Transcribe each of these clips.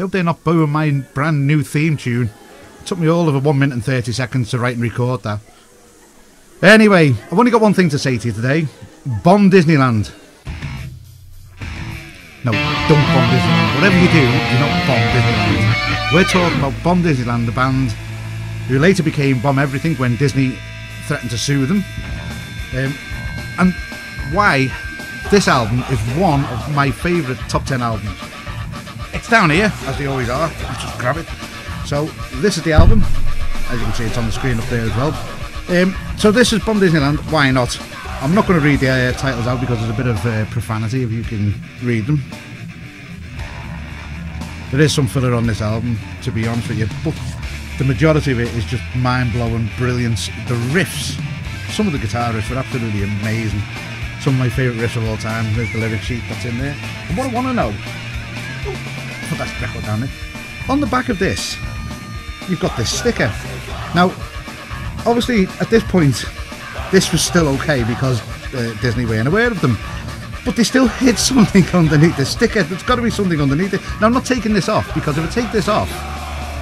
hope they're not booing my brand new theme tune. It took me all of a 1 minute and 30 seconds to write and record that. Anyway, I've only got one thing to say to you today. Bomb Disneyland. No, don't bomb Disneyland. Whatever you do, do not bomb Disneyland. We're talking about Bomb Disneyland, the band who later became Bomb Everything when Disney threatened to sue them. Um, and why this album is one of my favourite top 10 albums. It's down here, as they always are. Just grab it. So, this is the album. As you can see, it's on the screen up there as well. Um, so, this is Bomb Disneyland. Why not? I'm not going to read the uh, titles out because there's a bit of uh, profanity if you can read them. There is some filler on this album, to be honest with you, but the majority of it is just mind blowing brilliance. The riffs, some of the guitar riffs were absolutely amazing. Some of my favourite riffs of all time. There's the lyric sheet that's in there. And what I want to know, put that record down there. On the back of this, you've got this sticker. Now, obviously, at this point, this was still okay because uh, Disney weren't aware of them. But they still hid something underneath the sticker. There's got to be something underneath it. Now, I'm not taking this off because if I take this off,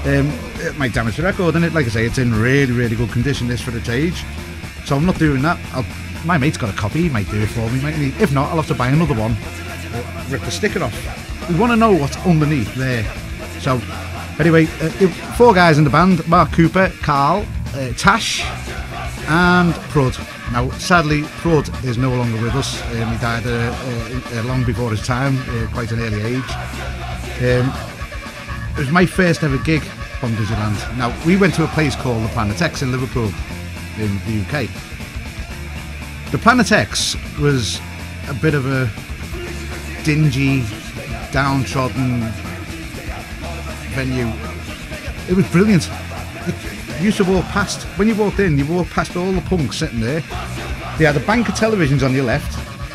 um, it might damage the record. And it, like I say, it's in really, really good condition. This for its age, so I'm not doing that. I'll, my mate's got a copy. He might do it for me. If not, I'll have to buy another one. Rip the sticker off. We want to know what's underneath there. So, anyway, uh, four guys in the band: Mark Cooper, Carl, uh, Tash, and Prud. Now, sadly, Prud is no longer with us. Um, he died uh, uh, uh long before his time, uh, quite an early age. Um, it was my first ever gig from Disneyland. Now, we went to a place called the Planet X in Liverpool, in the UK. The Planet X was a bit of a dingy, downtrodden venue. It was brilliant you used to walk past, when you walked in, you walked past all the punks sitting there. They had a bank of televisions on your left,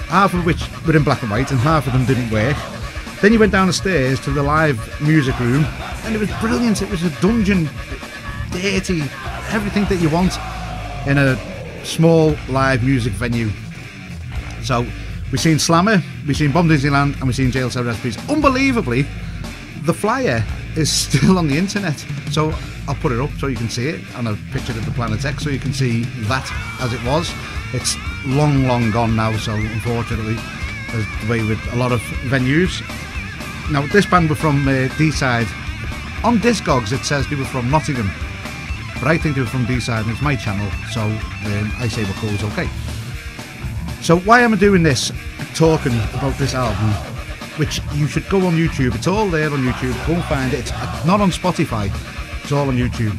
half of which were in black and white and half of them didn't work. Then you went down the stairs to the live music room and it was brilliant. It was a dungeon, dirty, everything that you want in a small live music venue. So we've seen Slammer, we've seen Bomb Disneyland, and we've seen Jail Cell Recipes. Unbelievably, the flyer is still on the internet. So I'll put it up so you can see it and I've pictured of the Planet X so you can see that as it was. It's long, long gone now, so unfortunately, as the way with a lot of venues. Now, this band were from uh, Deeside. On Discogs, it says they were from Nottingham, but I think they were from Deeside and it's my channel, so um, I say what goes okay. So, why am I doing this, talking about this album? Which you should go on YouTube. It's all there on YouTube. Go and find it. It's not on Spotify. It's all on YouTube.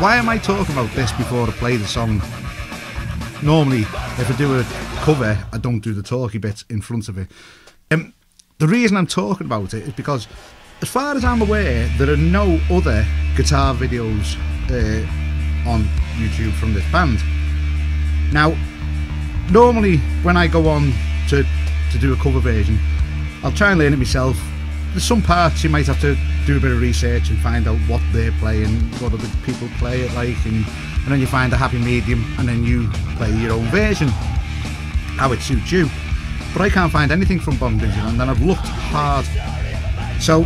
Why am I talking about this before I play the song? Normally, if I do a cover, I don't do the talky bit in front of it. Um, the reason I'm talking about it is because, as far as I'm aware, there are no other guitar videos uh, on YouTube from this band. Now, normally when I go on to, to do a cover version, I'll try and learn it myself. There's some parts you might have to do a bit of research and find out what they're playing, what other people play it like, and, and then you find a happy medium, and then you play your own version, how it suits you. But I can't find anything from Bomb Disneyland, and then I've looked hard. So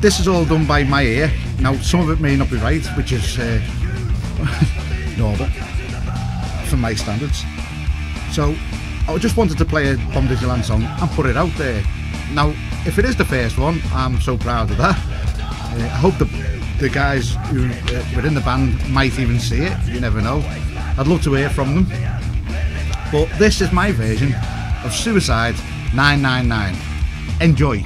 this is all done by my ear. Now some of it may not be right, which is uh, normal for my standards. So I just wanted to play a Bomb Disneyland song and put it out there. Now, if it is the first one, I'm so proud of that. Uh, I hope the, the guys who uh, were in the band might even see it. You never know. I'd love to hear from them. But this is my version of Suicide 999. Enjoy.